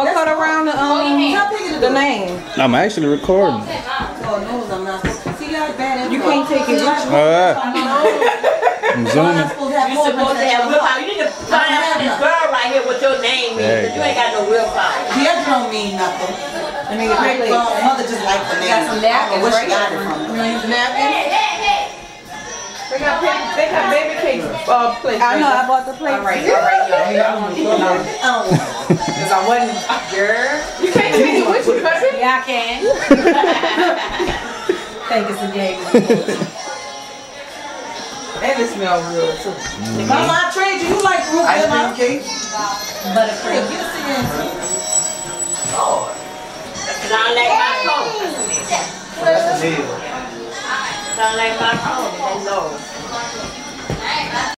Or cut around the um the name. I'm actually recording. Oh, no, I'm not. See, y'all bad You can't take it with you. Alright. I'm zooming. You You supposed to have willpower. You need to find out this girl right here what your name There is. you You ain't got no willpower. Kids don't mean nothing. I mean, My really. mother just liked the name. Got some I where she got it from. You want to use the napkin? They got baby, they got baby cake uh, plates. I know. I bought the plate. All right, all right, y'all. Oh, Because I wasn't, girl. You can't take it with you, cousin. Yeah, I can. Thank you, Diego. And it smells good too. Mama, I trade you. You like fruit, Ice Mama? cream cake? Buttercream. Get a cigarette. Sound like my coat. That's the deal. Sound like my coat. They oh, know.